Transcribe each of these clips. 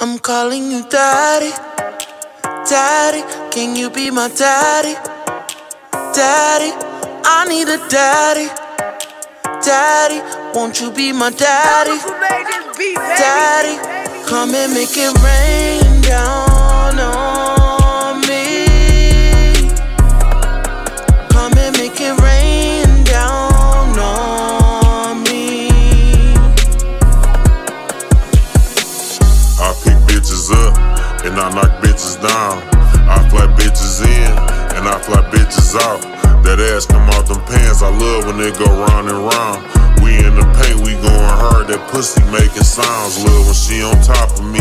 I'm calling you daddy, daddy. Can you be my daddy, daddy? I need a daddy, daddy. Won't you be my daddy, daddy? Come and make it rain down bitches up and I knock bitches down. I fly bitches in and I fly bitches out. That ass come out them pants. I love when they go round and round. We in the paint, we going hard. That pussy making sounds. Love when she on top of me.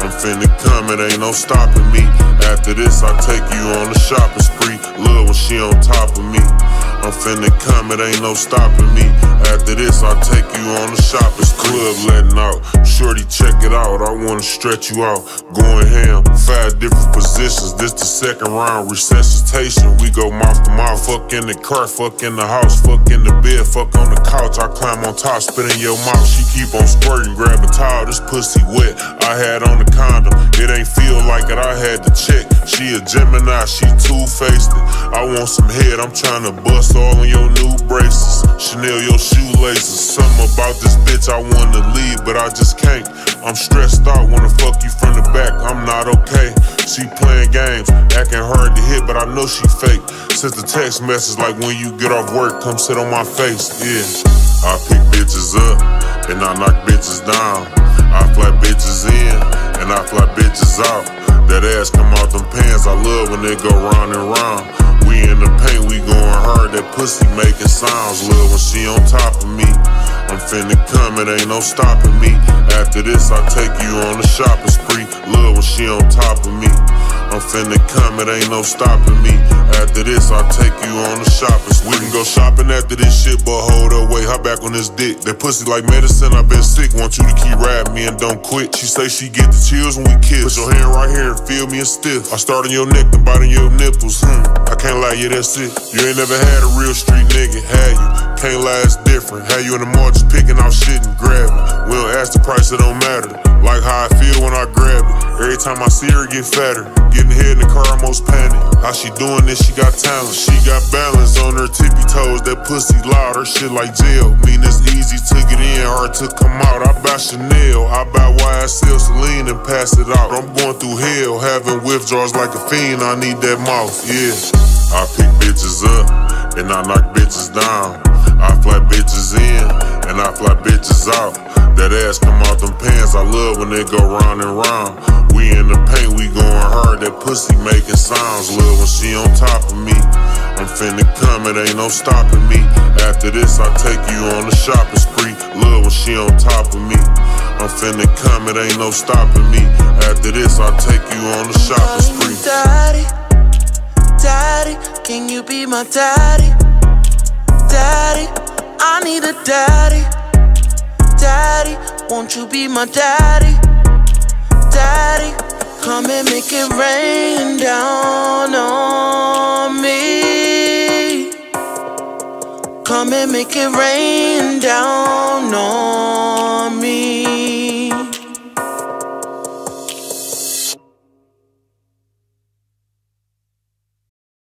I'm finna come, it ain't no stopping me. After this, I take you on the shopping spree. Love when she on top of me. I'm finna come, it ain't no stopping me. After this, I take you on the shopping club, letting out. Shorty, check it out. I wanna stretch you out. Going ham, five different positions. This the second round resuscitation. We go mouth to mouth. Fuck in the car, fuck in the house, fuck in the bed, fuck on the couch. I climb on top, spit in your mouth. She keep on squirting, grab a towel. This pussy wet. I had on the condom. It ain't feel like it. I had to check. She a Gemini, she two faced. I want some head. I'm trying to bust all in your new braces. Chanel your shoelaces. About this bitch I wanna leave, but I just can't. I'm stressed out, wanna fuck you from the back. I'm not okay. She playing games, acting hard to hit, but I know she fake. Sent the text message like when you get off work, come sit on my face. Yeah. I pick bitches up and I knock bitches down. I fly bitches in and I fly bitches out. That ass come out them pants. I love when they go round and round. We in the paint, we going hard. That pussy making sounds. Love when she on top of me. I'm finna come, it ain't no stopping me. After this, I take you on a shopping spree. Love when she on top of me. I'm finna come, it ain't no stopping me. After this, I'll take you on the shopping. We can go shopping after this shit, but hold up, wait, hop back on this dick. That pussy like medicine, i been sick. Want you to keep riding me and don't quit. She say she get the chills when we kiss. Put your hand right here and feel me and stiff. I start on your neck and bite on your nipples. Hmm, I can't lie, yeah, that's it. You ain't never had a real street nigga, had you? Can't lie, it's different. Had you in the just picking out shit and grabbing. We don't ask the price, it don't matter. Like how I feel when I grab it. Every time I see her get fatter. Getting hit in the car, almost panic. How she doing this? She got talent. She got balance on her tippy toes. That pussy loud, her shit like jail. Mean it's easy to get in, hard to come out. I buy Chanel, I buy YSL Celine and pass it out. I'm going through hell, having withdrawals like a fiend. I need that mouth, yeah. I pick bitches up and I knock bitches down. I fly bitches in and I fly bitches out. That ass come out them pants. I love when they go round and round. We in the paint, we going hard. That pussy making sounds. Love when she on top of me. I'm finna come, it ain't no stopping me. After this, I take you on the shopping spree. Love when she on top of me. I'm finna come, it ain't no stopping me. After this, I take you on the shopping spree. daddy, daddy. Can you be my daddy, daddy? I need a daddy, daddy. Won't you be my daddy, daddy? Come and make it rain down on me. Come and make it rain down on me.